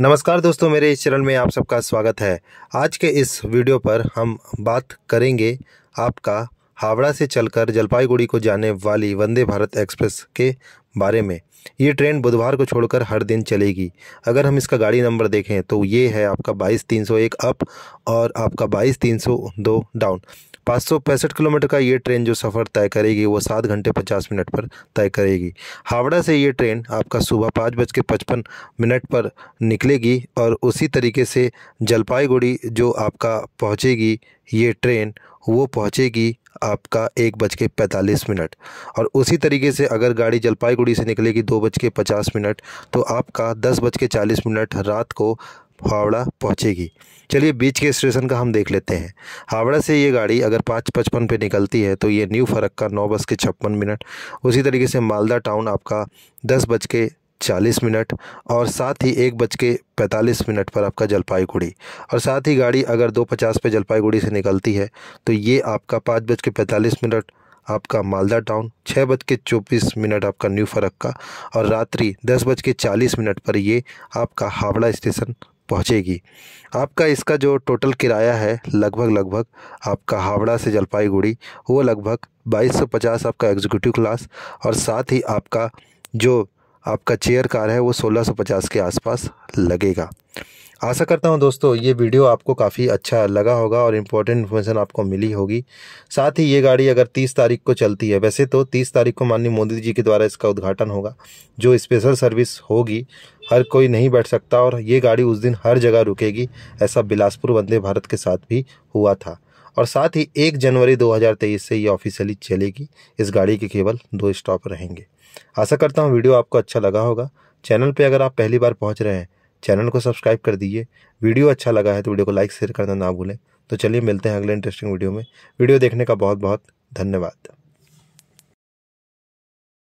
नमस्कार दोस्तों, मेरे इस चैनल में आप सबका स्वागत है। आज के इस वीडियो पर हम बात करेंगे आपका हावड़ा से चलकर जलपाईगुड़ी को जाने वाली वंदे भारत एक्सप्रेस के बारे में। ये ट्रेन बुधवार को छोड़कर हर दिन चलेगी। अगर हम इसका गाड़ी नंबर देखें तो ये है आपका बाईस तीन सौ एक अप और आपका बाईस तीन सौ दो डाउन। पाँच सौ पैंसठ किलोमीटर का ये ट्रेन जो सफ़र तय करेगी वो सात घंटे पचास मिनट पर तय करेगी। हावड़ा से ये ट्रेन आपका सुबह पाँच बज के पचपन मिनट पर निकलेगी और उसी तरीके से जलपाईगुड़ी जो आपका पहुँचेगी ये ट्रेन वो पहुँचेगी आपका एक बज के पैंतालीस मिनट। और उसी तरीके से अगर गाड़ी जलपाईगुड़ी से निकलेगी दो बज के पचास मिनट तो आपका दस बज के चालीस मिनट रात को हावड़ा पहुंचेगी। चलिए बीच के स्टेशन का हम देख लेते हैं। हावड़ा से ये गाड़ी अगर पाँच पचपन पे निकलती है तो ये न्यू फरक्का नौ बज के छप्पन मिनट। उसी तरीके से मालदा टाउन आपका दस बज के चालीस मिनट और साथ ही एक बज के पैंतालीस मिनट पर आपका जलपाईगुड़ी। और साथ ही गाड़ी अगर दो पचास पे जलपाईगुड़ी से निकलती है तो ये आपका पाँच बज के पैंतालीस मिनट, आपका मालदा टाउन छः बज के चौबीस मिनट आपका न्यू फरक्का और रात्रि दस बज के चालीस मिनट पर ये आपका हावड़ा स्टेशन पहुँचेगी। आपका इसका जो टोटल किराया है, लगभग लगभग आपका हावड़ा से जलपाईगुड़ी, वो लगभग 2250 आपका एग्जीक्यूटिव क्लास और साथ ही आपका जो आपका चेयर कार है, वो 1650 के आसपास लगेगा। आशा करता हूँ दोस्तों, ये वीडियो आपको काफ़ी अच्छा लगा होगा और इम्पोर्टेंट इन्फॉर्मेशन आपको मिली होगी। साथ ही ये गाड़ी अगर 30 तारीख को चलती है, वैसे तो 30 तारीख को माननीय मोदी जी के द्वारा इसका उद्घाटन होगा, जो स्पेशल सर्विस होगी, हर कोई नहीं बैठ सकता और ये गाड़ी उस दिन हर जगह रुकेगी, ऐसा बिलासपुर वंदे भारत के साथ भी हुआ था। और साथ ही एक जनवरी 2023 से ये ऑफिशियली चलेगी। इस गाड़ी के केवल दो स्टॉप रहेंगे। आशा करता हूँ वीडियो आपको अच्छा लगा होगा। चैनल पे अगर आप पहली बार पहुँच रहे हैं, चैनल को सब्सक्राइब कर दीजिए। वीडियो अच्छा लगा है तो वीडियो को लाइक, शेयर करना ना भूलें। तो चलिए मिलते हैं अगले इंटरेस्टिंग वीडियो में। वीडियो देखने का बहुत बहुत धन्यवाद।